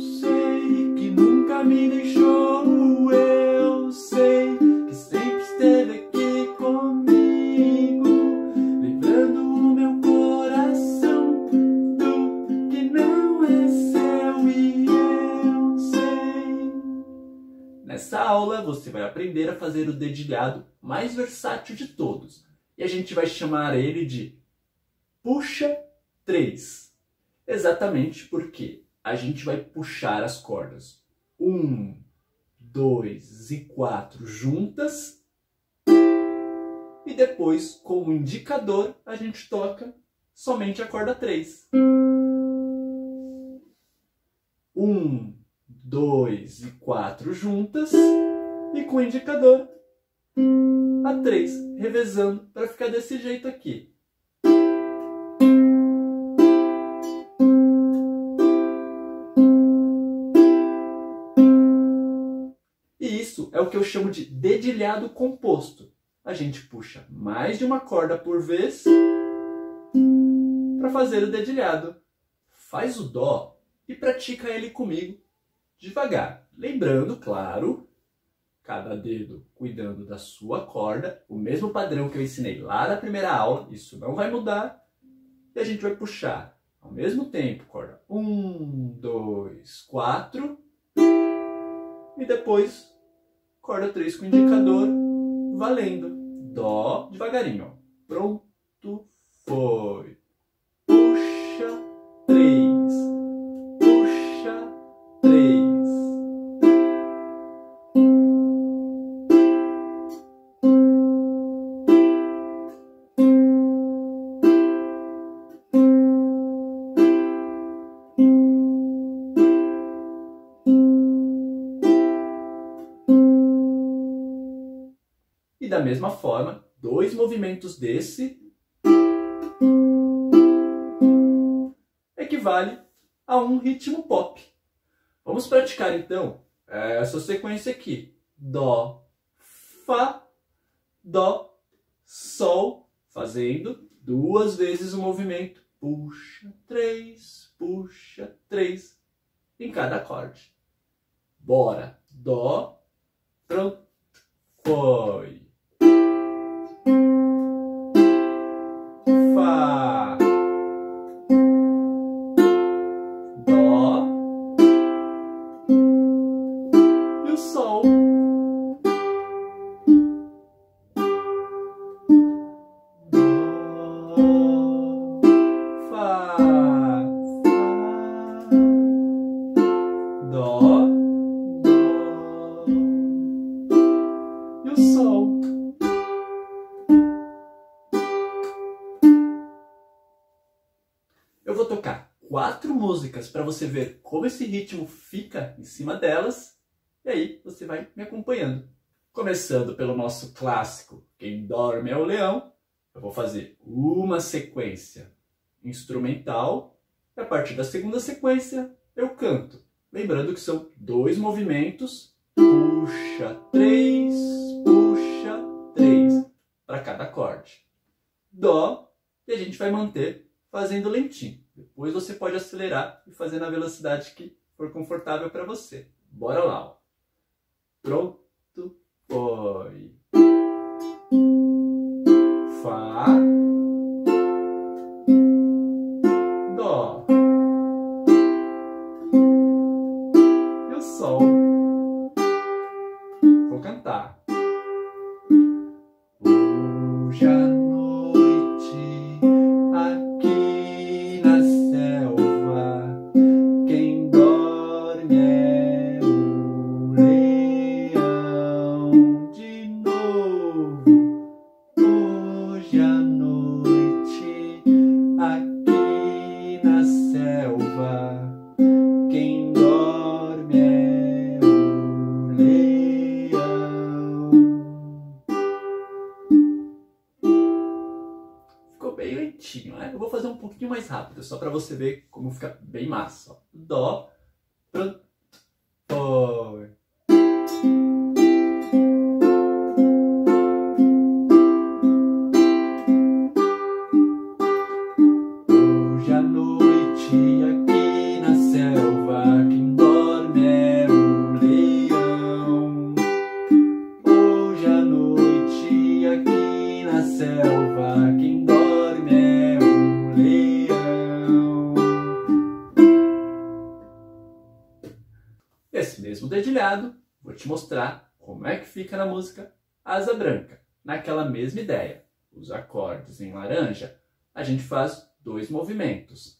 sei que nunca me deixou. Eu sei que sempre esteve aqui comigo, livrando o meu coração do que não é seu e eu sei. Nessa aula você vai aprender a fazer o dedilhado mais versátil de todos e a gente vai chamar ele de puxa 3. Exatamente porque a gente vai puxar as cordas 1, 2 e 4 juntas e depois, com o indicador, a gente toca somente a corda 3. 1, 2 e 4 juntas e com o indicador a 3, revezando para ficar desse jeito aqui. É o que eu chamo de dedilhado composto. A gente puxa mais de uma corda por vez para fazer o dedilhado. Faz o dó e pratica ele comigo devagar. Lembrando, claro, cada dedo cuidando da sua corda, o mesmo padrão que eu ensinei lá na primeira aula, isso não vai mudar. E a gente vai puxar ao mesmo tempo, corda 1, 2, 4. E depois, corda 3 com indicador, valendo. Dó, devagarinho. Pronto, foi. Mesma forma, dois movimentos desse equivale a um ritmo pop. Vamos praticar então essa sequência aqui: Dó, Fá, Dó, Sol, fazendo duas vezes o movimento. Puxa, três, puxa, três, em cada acorde. Bora! Dó, pronto, foi. Tocar quatro músicas para você ver como esse ritmo fica em cima delas e aí você vai me acompanhando. Começando pelo nosso clássico Quem Dorme é o Leão, eu vou fazer uma sequência instrumental e a partir da segunda sequência eu canto. Lembrando que são dois movimentos, puxa três, puxa três, para cada acorde. Dó, e a gente vai manter fazendo lentinho. Depois você pode acelerar e fazer na velocidade que for confortável para você. Bora lá. Ó. Pronto, foi. Fá. Rápido, só para você ver como fica bem massa. Dó, pronto, mostrar como é que fica na música Asa Branca, naquela mesma ideia. Os acordes em laranja, a gente faz dois movimentos.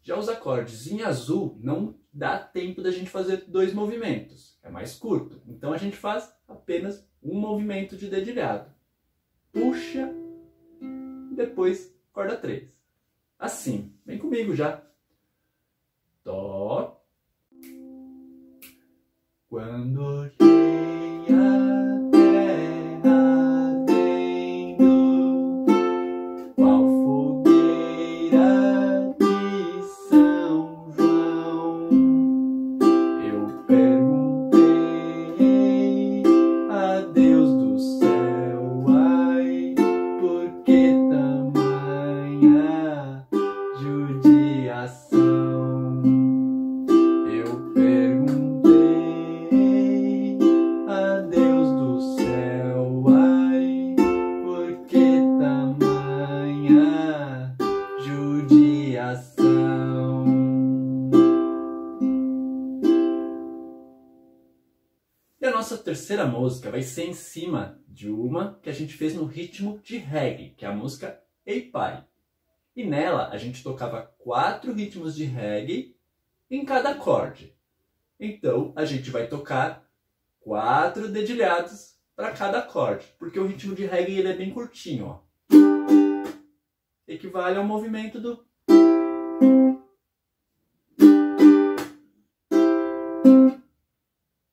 Já os acordes em azul não dá tempo da gente fazer dois movimentos, é mais curto. Então a gente faz apenas um movimento de dedilhado. Puxa, depois corda 3. Assim, vem comigo já. Dó. Cuando llegas nossa terceira música vai ser em cima de uma que a gente fez no ritmo de reggae, que é a música Ei Pai. E nela a gente tocava quatro ritmos de reggae em cada acorde. Então a gente vai tocar quatro dedilhados para cada acorde, porque o ritmo de reggae ele é bem curtinho, ó. Equivale ao movimento do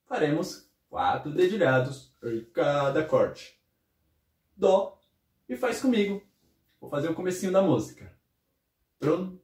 faremos quatro dedilhados em cada acorde. Dó e faz comigo. Vou fazer o comecinho da música. Pronto?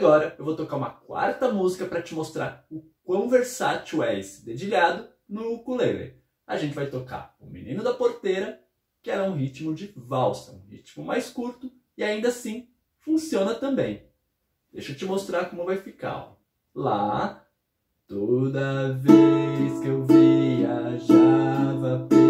Agora eu vou tocar uma quarta música para te mostrar o quão versátil é esse dedilhado no ukulele. A gente vai tocar O Menino da Porteira, que era um ritmo de valsa, um ritmo mais curto e ainda assim funciona também. Deixa eu te mostrar como vai ficar. Ó. Lá, toda vez que eu viajava pela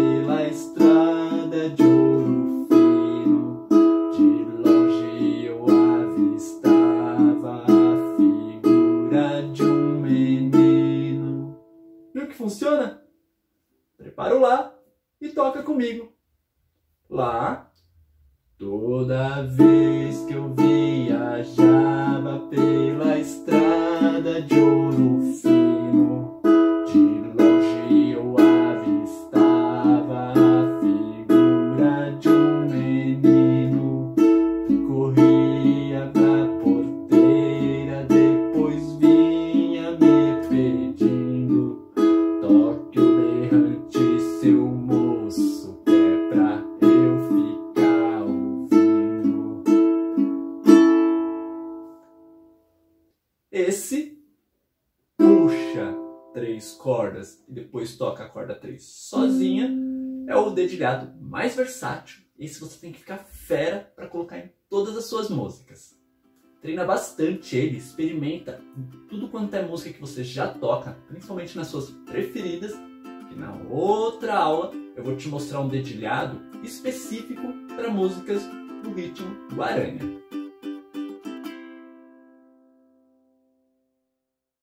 funciona? Prepara o lá e toca comigo. Lá, toda vez que eu viajava pela estrada de ouro fino, cordas e depois toca a corda 3 sozinha é o dedilhado mais versátil. Esse você tem que ficar fera para colocar em todas as suas músicas. Treina bastante ele, experimenta tudo quanto é música que você já toca, principalmente nas suas preferidas. E na outra aula eu vou te mostrar um dedilhado específico para músicas do ritmo do Aranha.